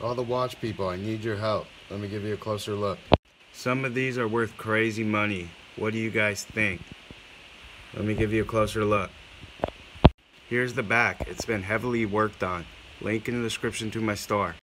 All the watch people, I need your help. Let me give you a closer look. Some of these are worth crazy money. What do you guys think? Let me give you a closer look. Here's the back. It's been heavily worked on. Link in the description to my store.